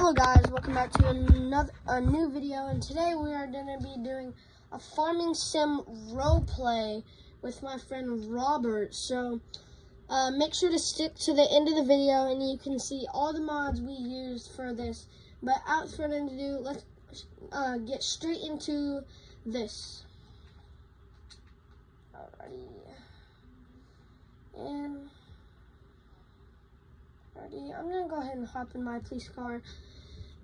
Hello guys, welcome back to another a new video and today we are going to be doing a farming sim role play with my friend Robert. So uh, make sure to stick to the end of the video and you can see all the mods we used for this. But without further do, let's uh, get straight into this. Alrighty. And I'm gonna go ahead and hop in my police car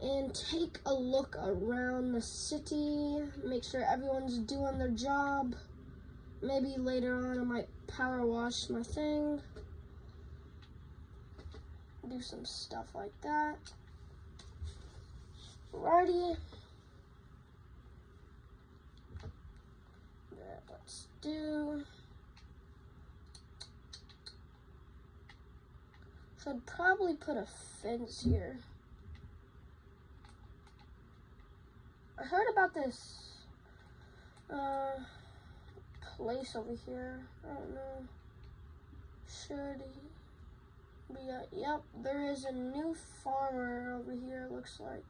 and take a look around the city, make sure everyone's doing their job. Maybe later on I might power wash my thing, do some stuff like that. Alrighty. Let's do So I'd probably put a fence here. I heard about this uh, place over here. I don't know. Should be a, yep, there is a new farmer over here, looks like.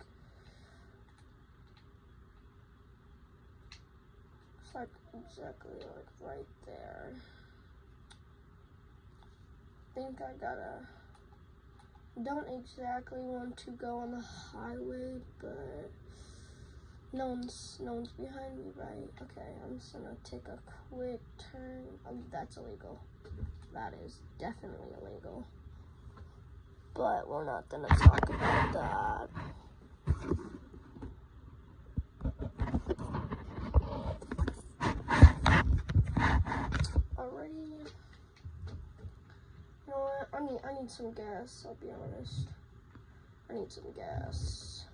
Looks like exactly like right there. Think I gotta don't exactly want to go on the highway, but no one's no one's behind me, right? Okay, I'm just gonna take a quick turn. Oh, that's illegal. That is definitely illegal. But we're not gonna talk about that. Alrighty. You know what? I need I need some gas, I'll be honest. I need some gas.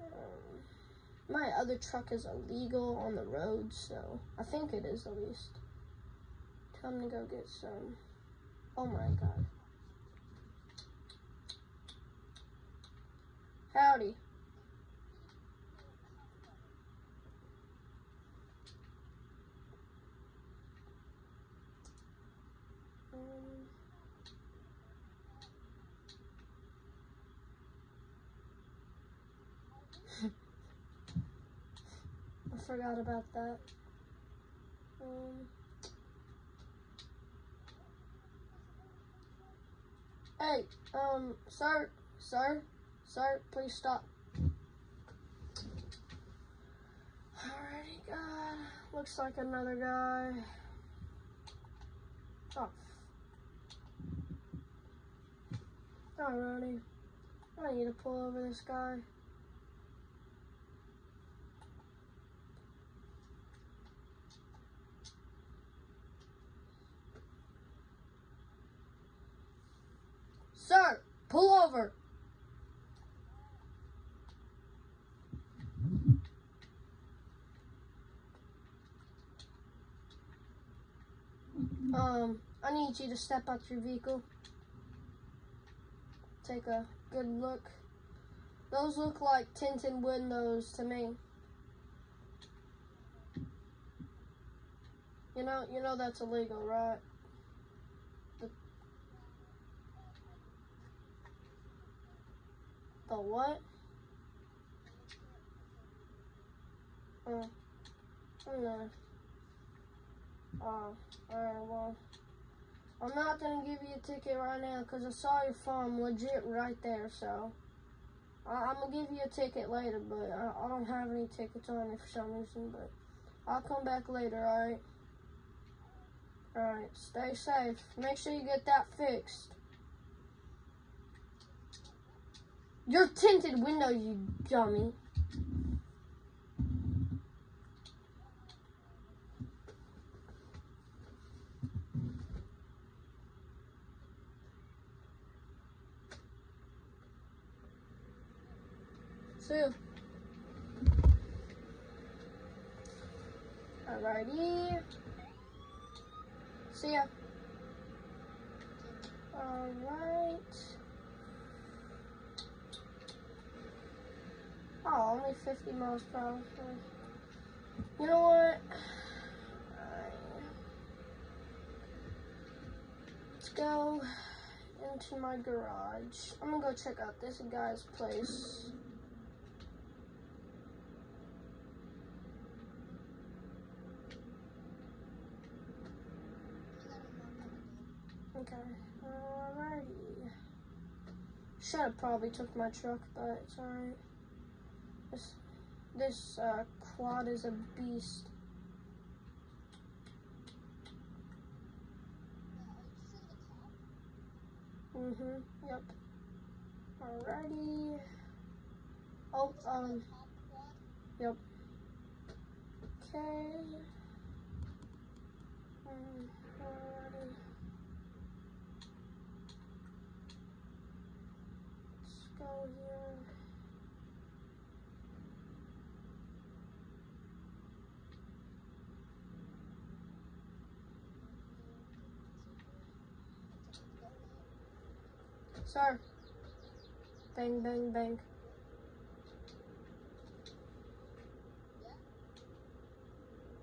Um, my other truck is illegal on the road, so I think it is at least. Time to go get some. Oh my god. Howdy. Forgot about that. Um, hey, um, sir, sir, sir, please stop. Alrighty, God. Looks like another guy. Oh. Alrighty. I need to pull over this guy. Sir, pull over. Um, I need you to step out your vehicle. Take a good look. Those look like tinted windows to me. You know, you know that's illegal, right? The what? Oh. No. Oh, alright, well. I'm not gonna give you a ticket right now because I saw your phone legit right there, so. I, am gonna give you a ticket later, but I, I, don't have any tickets on me for some reason, but I'll come back later, alright? Alright, stay safe. Make sure you get that fixed. Your tinted window, you dummy. You. Alrighty. See ya. Alright. Oh, only 50 miles per hour. You know what? Let's go into my garage. I'm gonna go check out this guy's place. Okay, alrighty. Should have probably took my truck, but it's alright. This, uh, quad is a beast. Mm-hmm, yep. Alrighty. Oh, um, yep. Okay. Let's go here. Sir. Bang, bang, bang.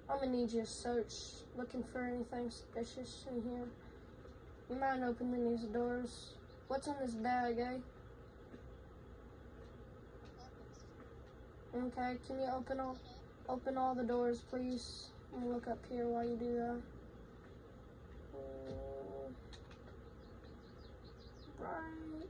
I'm gonna need you to search, looking for anything suspicious in here. You mind opening these doors? What's in this bag, eh? Okay, can you open all open all the doors, please? Let me look up here while you do that. Uh, right.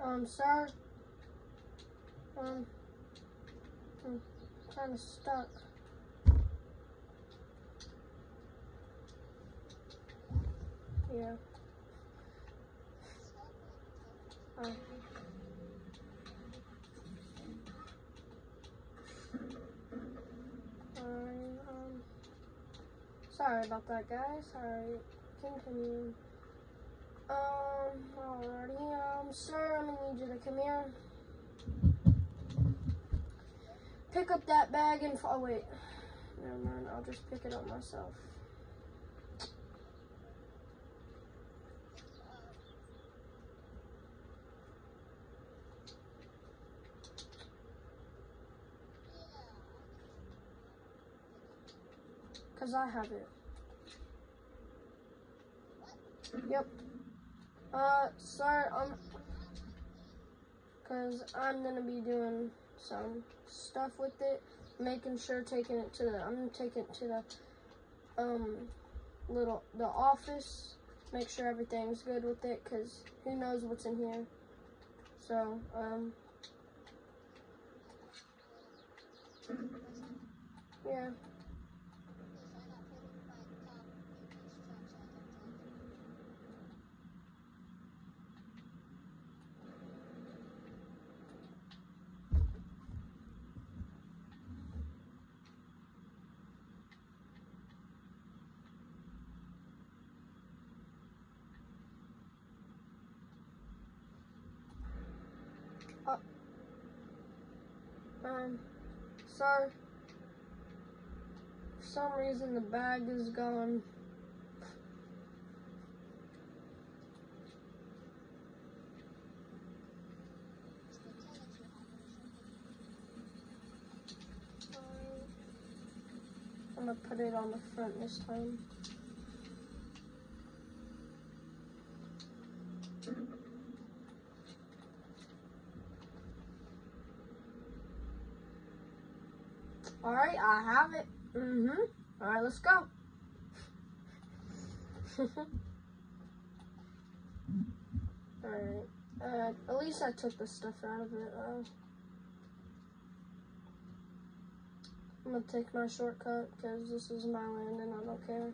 Um, sir. Um, I'm kind of stuck. Yeah. Oh. Alright, um, sorry about that, guys. Alright, continue. Alrighty, um, sir, I'm gonna need you to come here. Pick up that bag and, oh wait, never mind, I'll just pick it up myself. Cause I have it. Yep. Uh, sorry, um, cause I'm gonna be doing some stuff with it, making sure taking it to the, I'm gonna take it to the, um, little, the office, make sure everything's good with it, cause who knows what's in here. So, um, yeah. Um, sir, for some reason the bag is gone. I'm gonna put it on the front this time. All right, I have it. Mm-hmm. All right, let's go. All right. Uh, at least I took the stuff out of it. Uh, I'm gonna take my shortcut because this is my land and I don't care.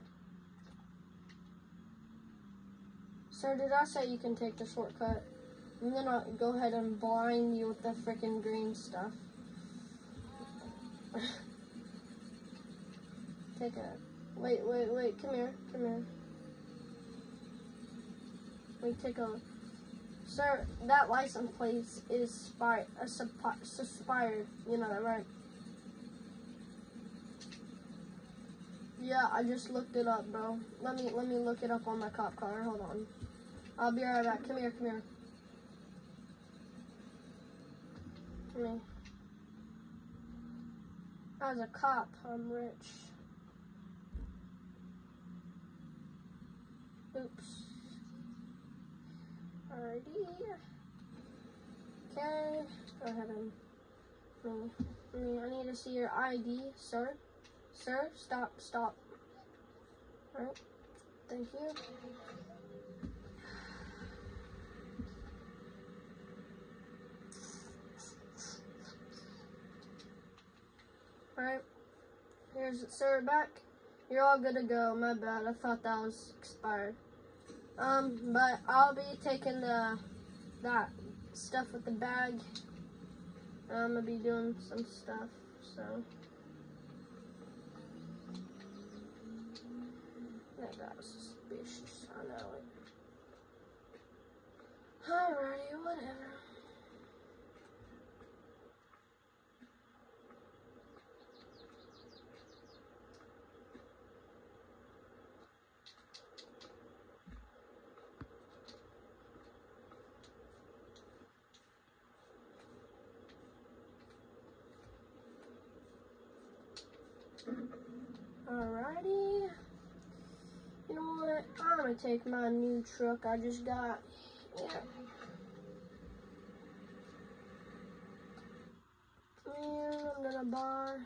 Sir, did I say you can take the shortcut? I'm gonna go ahead and blind you with the freaking green stuff. Take a. Wait, wait, wait. Come here. Come here. We take a. Sir, that license plate is expired. Uh, expired. You know that, right? Yeah, I just looked it up, bro. Let me let me look it up on my cop car. Hold on. I'll be right back. Come here, come here. Come here. As a cop, I'm rich. Oops. Alrighty. Okay. Go ahead and me. I need to see your ID, sir. Sir, stop, stop. Alright. Thank you. Alright. Here's it, sir, back. You're all good to go. My bad. I thought that was expired. Um, but I'll be taking the that stuff with the bag. I'm gonna be doing some stuff, so. That was suspicious. I know it. Alrighty, whatever. Alrighty. You know what? I'm gonna take my new truck I just got. Yeah. And I'm gonna buy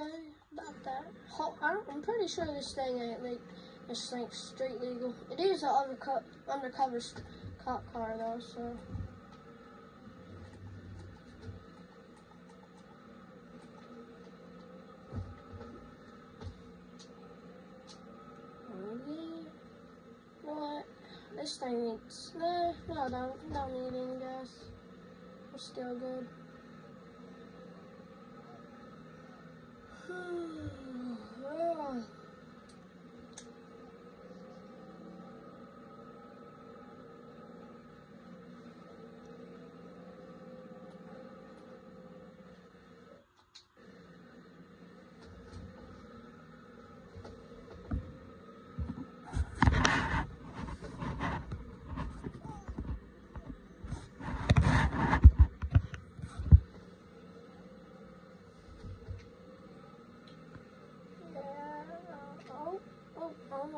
Okay, about that. I am pretty sure this thing ain't like it's like straight legal. It is an undercover undercover cop car though, so. What? This thing needs. Nah, no, don't, don't need any gas. It's still good.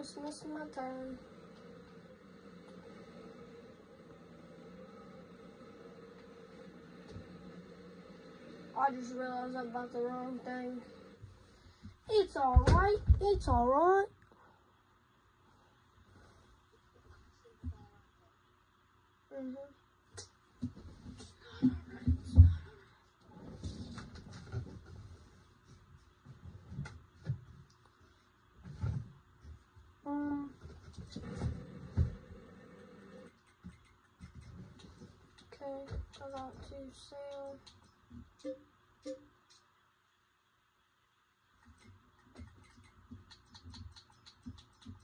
I just realized I'm about the wrong thing. It's alright. It's alright. Mm-hmm. Um, okay, I got to sell.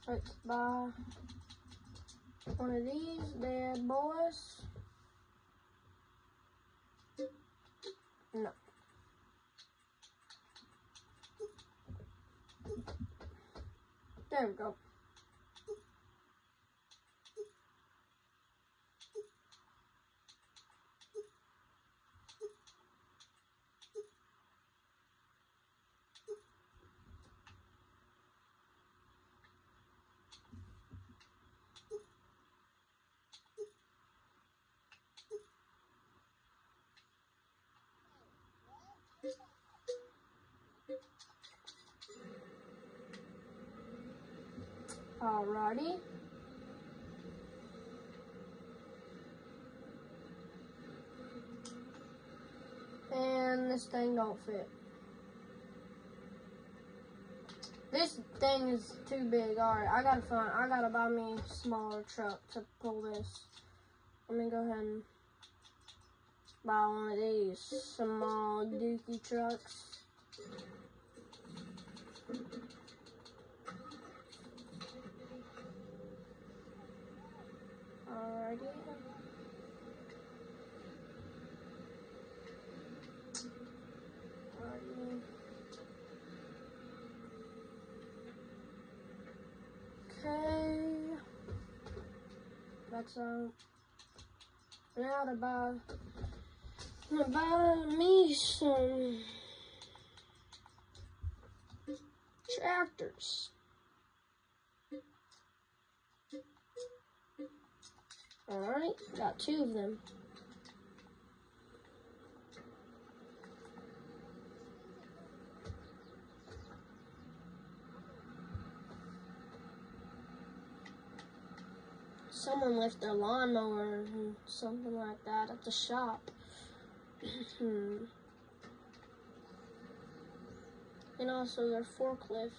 Let's buy one of these bad boys. No. There we go. Alrighty. And this thing don't fit. This thing is too big. Alright, I gotta find, I gotta buy me a smaller truck to pull this. Let me go ahead and buy one of these small dookie trucks. Alrighty. Alrighty. Okay. That's um. Now to buy. To buy me some tractors. Got two of them. Someone left their lawnmower and something like that at the shop. and also their forklift.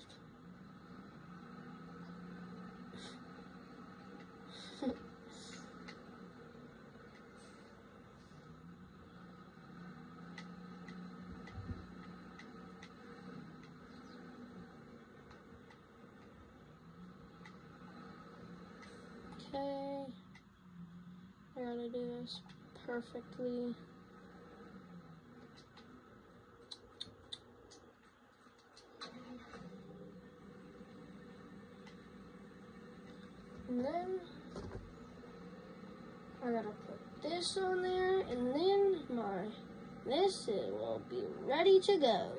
Okay. I gotta do this perfectly. And then I gotta put this on there and then my this will be ready to go.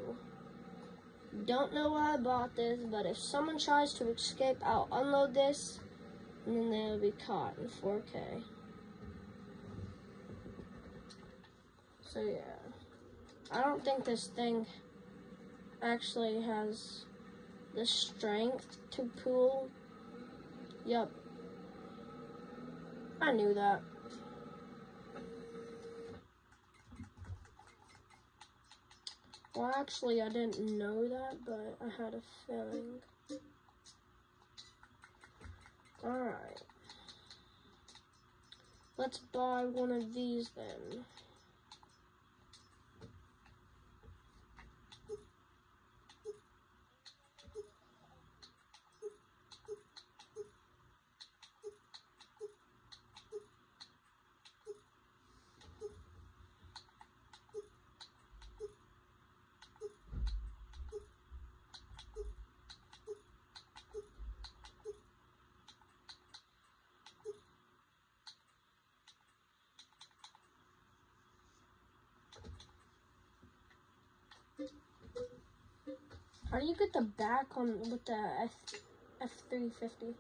Don't know why I bought this, but if someone tries to escape, I'll unload this and then they'll be caught in 4K. So yeah, I don't think this thing actually has the strength to pull. Yep, I knew that. Well, actually, I didn't know that, but I had a feeling. Alright. Let's buy one of these then. How at the back on with the F three fifty?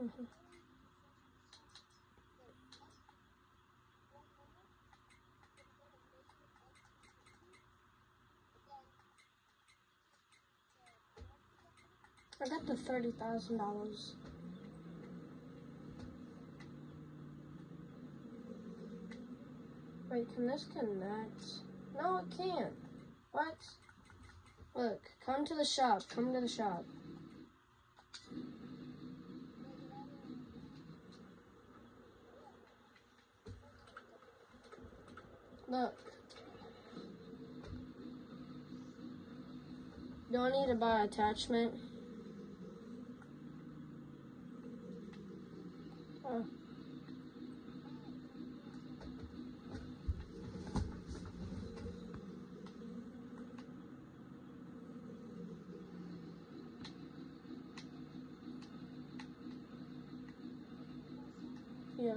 Mm-hmm. I got the thirty thousand dollars. Wait, can this connect? No, it can't. What? Look, come to the shop. Come to the shop. Look. Do I need to buy attachment? Oh. Yeah.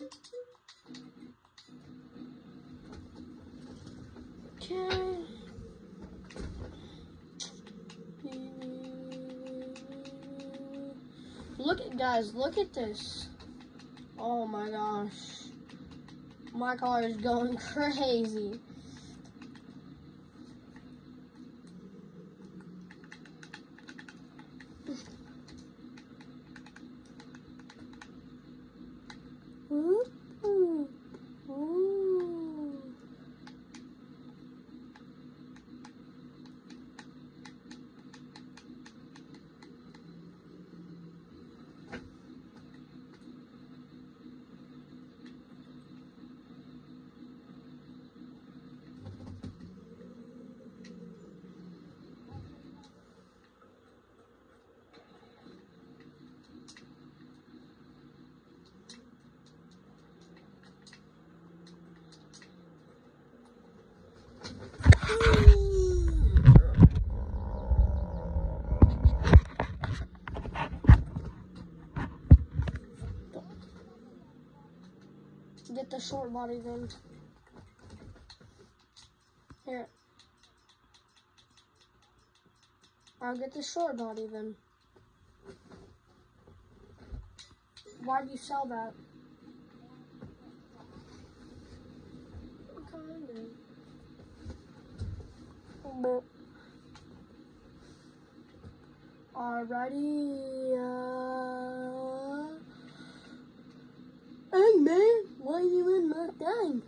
Okay. Look at guys, look at this. Oh my gosh. My car is going crazy. Short body then. Here. I'll get the short body then. Why'd you sell that? Alrighty. Uh... Hey man, why are you in my thing?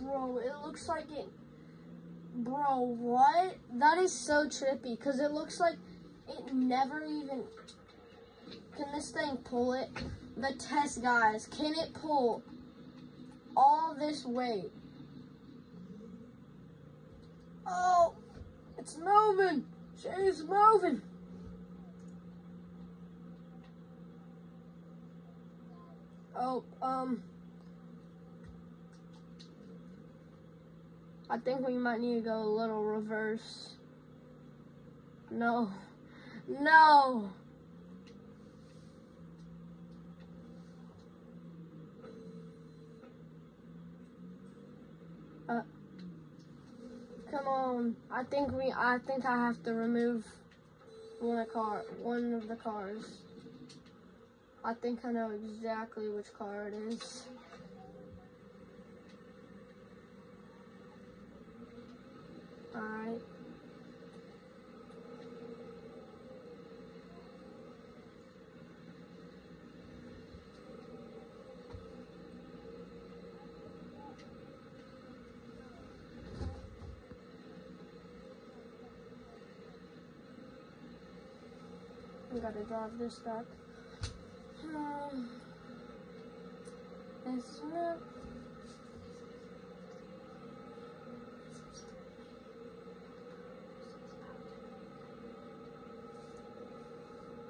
Bro, it looks like it. Bro, what? That is so trippy because it looks like it never even. Can this thing pull it? The test, guys. Can it pull all this weight? Oh, it's moving. She's moving. Oh, um. I think we might need to go a little reverse. No. No. Uh, come on. I think we I think I have to remove one of car one of the cars. I think I know exactly which car it is. Alright. We gotta drive this back. Um,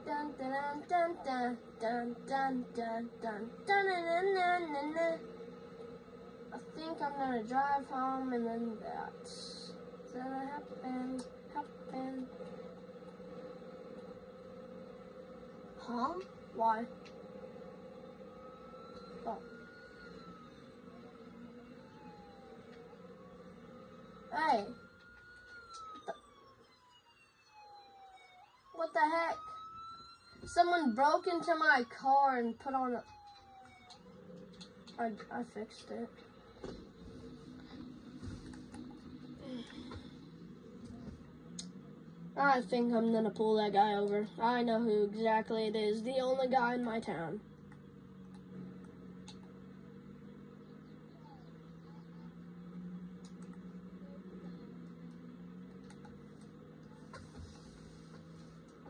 dun dun dun dun dun dun dun dun dun dun dun dun dun. I think I'm gonna drive home and then that's gonna happen. Happen. Huh? Why? Oh. Hey. What the, what the heck? Someone broke into my car and put on a... I, I fixed it. I think I'm gonna pull that guy over. I know who exactly it is. The only guy in my town.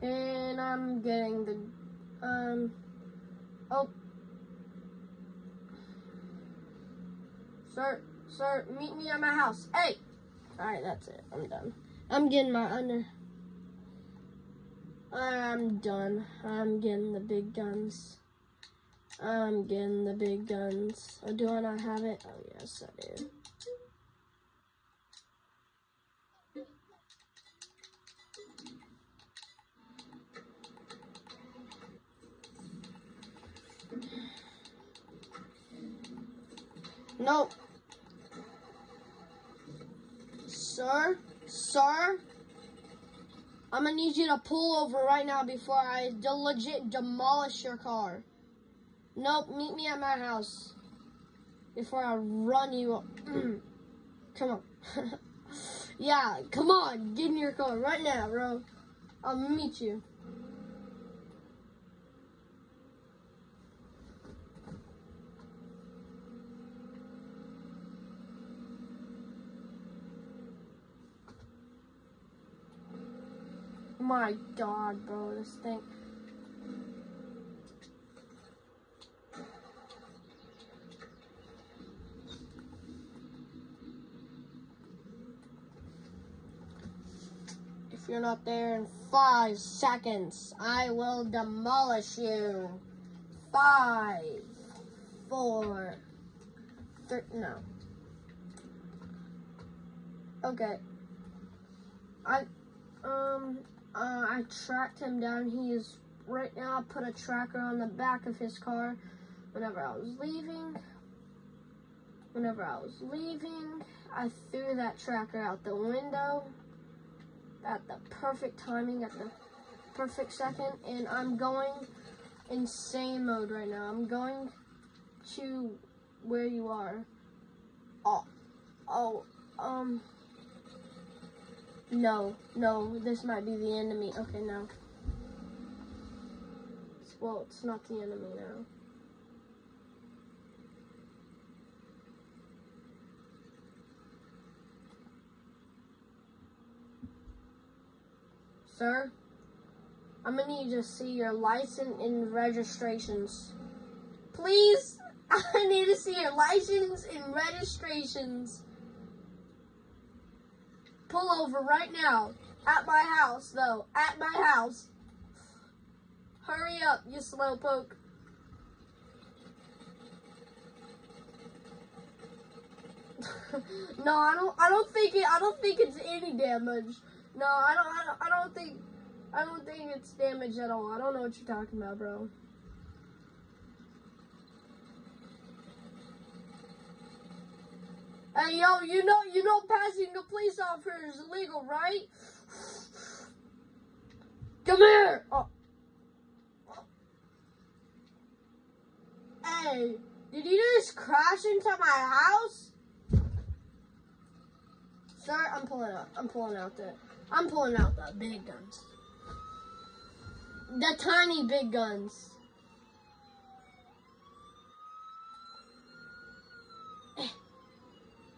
And I'm getting the, um, oh. Sir, sir, meet me at my house. Hey! Alright, that's it. I'm done. I'm getting my under. I'm done. I'm getting the big guns. I'm getting the big guns. Oh, do I not have it? Oh, yes, I do. Nope. Sir? Sir? I'm gonna need you to pull over right now before I de- legit demolish your car. Nope, meet me at my house. before I run you. come on. yeah, come on. Get in your car right now, bro. I'll meet you. My god, bro, this thing. If you're not there in five seconds, I will demolish you. Five, four, three, no. Okay. I, um, uh, I tracked him down. He is right now. I put a tracker on the back of his car whenever I was leaving. Whenever I was leaving, I threw that tracker out the window at the perfect timing, at the perfect second, and I'm going insane mode right now. I'm going to where you are. Oh, oh, um, no, no, this might be the enemy. Okay, no. Well, it's not the enemy now. Sir, I'm gonna need to see your license and registrations. Please, I need to see your license and registrations. Pull over right now. At my house, though. At my house. Hurry up, you slowpoke. no, I don't. I don't think it. I don't think it's any damage. No, I don't, I don't. I don't think. I don't think it's damage at all. I don't know what you're talking about, bro. Hey, yo, you know, you know, passing the police officer is illegal, right? Come here. Oh. Hey, did you just crash into my house? Sir, I'm pulling out. I'm pulling out the. I'm pulling out the big guns. The tiny big guns.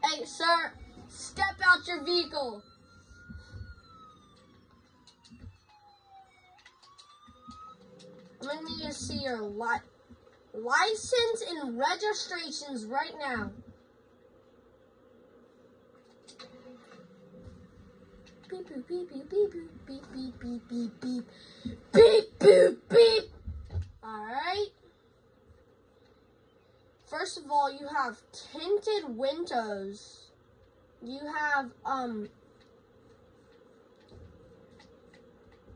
Hey, sir, step out your vehicle. I'm gonna need to see your li license and registrations right now. Beep boop beep beep beep beep beep beep beep beep beep boop beep. All right. First of all, you have tinted windows. You have um.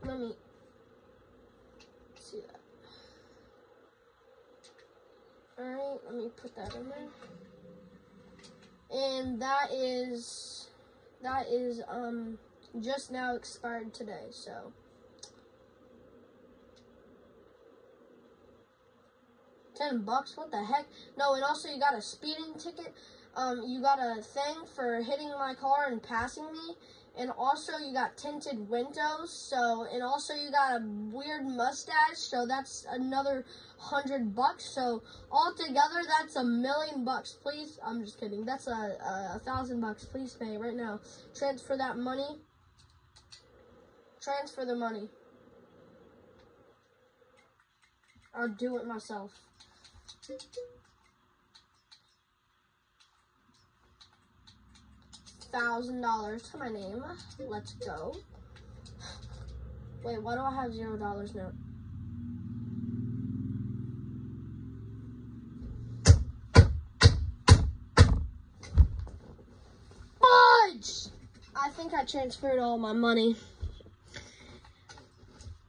Let me see that. All right, let me put that in there. And that is that is um just now expired today, so. 10 bucks, what the heck? No, and also you got a speeding ticket. Um, you got a thing for hitting my car and passing me. And also you got tinted windows, so, and also you got a weird mustache, so that's another hundred bucks. So altogether, that's a million bucks. Please, I'm just kidding. That's a, a, a thousand bucks. Please pay right now. Transfer that money. Transfer the money. I'll do it myself. Thousand dollars to my name. Let's go. Wait, why do I have zero dollars now? Fudge! I think I transferred all my money.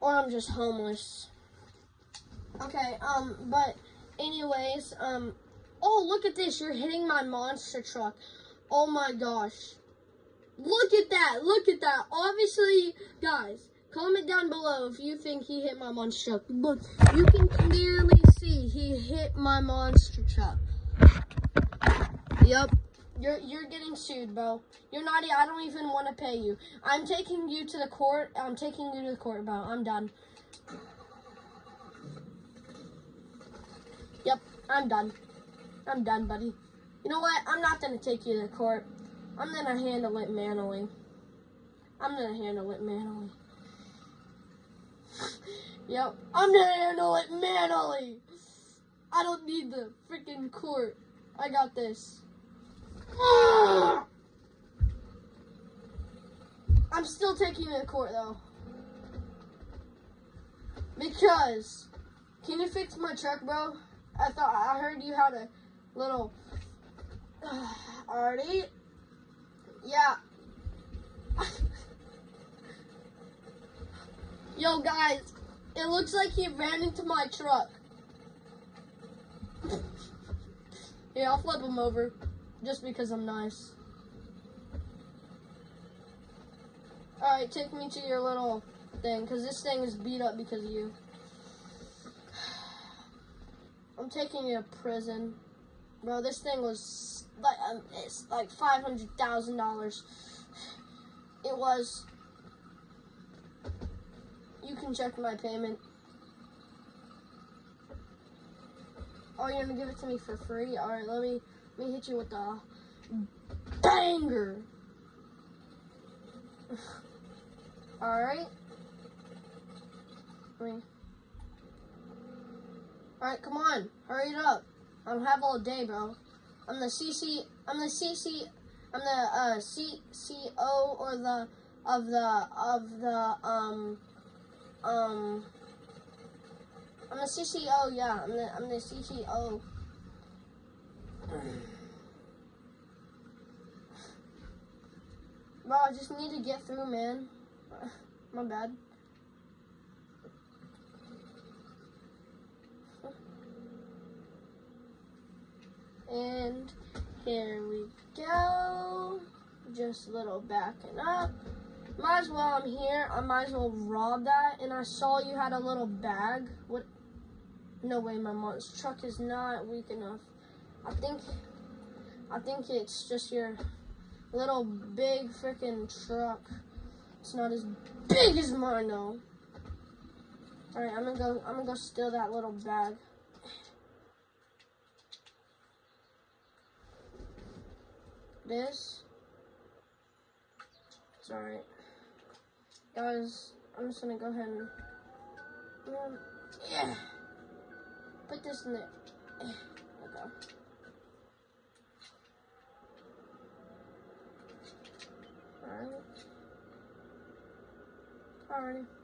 Or I'm just homeless. Okay, um, but anyways, um, oh, look at this. You're hitting my monster truck. Oh my gosh. Look at that. Look at that. Obviously, guys, comment down below if you think he hit my monster truck. Look, you can clearly see he hit my monster truck. Yep. You're you're getting sued, bro. You're naughty. I don't even want to pay you. I'm taking you to the court. I'm taking you to the court, bro. I'm done. Yep, I'm done. I'm done, buddy. You know what? I'm not gonna take you to court. I'm gonna handle it manually. I'm gonna handle it manually. yep, I'm gonna handle it manually. I don't need the freaking court. I got this. I'm still taking you to court though. Because, can you fix my truck, bro? I thought I heard you had a little. already. Yeah. Yo, guys, it looks like he ran into my truck. yeah, I'll flip him over just because I'm nice. Alright, take me to your little thing, because this thing is beat up because of you. I'm taking you to prison. Bro, this thing was like um, it's like five hundred thousand dollars. It was. You can check my payment. Oh, you're gonna give it to me for free? All right, let me let me hit you with the banger. All right. All right, come on, hurry it up. I don't have all day, bro. I'm the CC. I'm the CC. I'm the uh, CCO or the of the of the um um. I'm the CCO. Yeah, I'm the I'm the CCO. Bro, I just need to get through, man. My bad. And here we go. Just a little backing up. Might as well, I'm here. I might as well rob that. And I saw you had a little bag. What? No way, my mom's truck is not weak enough. I think, I think it's just your little big freaking truck. It's not as big as mine though. All right, I'm gonna go. I'm gonna go steal that little bag. This. It's alright. Guys, I'm just gonna go ahead and um, yeah. Put this in there. There we go. Alright. Alrighty.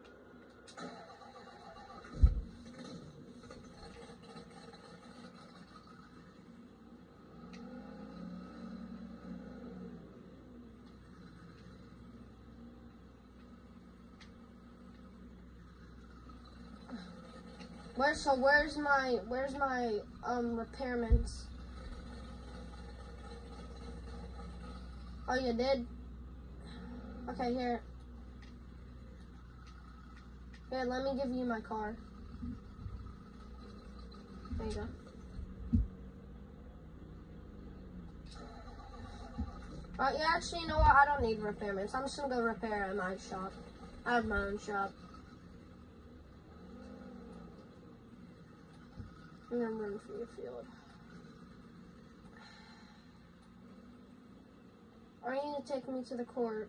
Where so where's my where's my um repairments? Oh you did? Okay, here. Here, let me give you my car. There you go. Uh, yeah, actually, you know what? I don't need repairments. I'm just gonna go repair at my shop. I have my own shop. And then run for your field. Are you gonna take me to the court?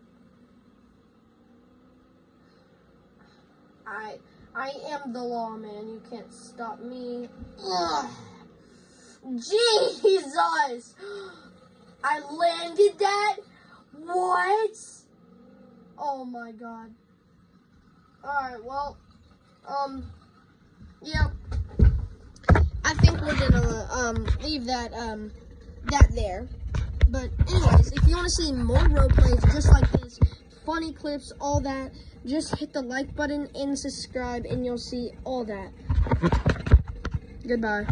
I I am the law, man. You can't stop me. Ugh. Jesus! I landed that? What? Oh my god. Alright, well, um, yeah. We're gonna um, leave that um, that there. But anyways, if you want to see more role plays just like this, funny clips, all that, just hit the like button and subscribe and you'll see all that. Goodbye.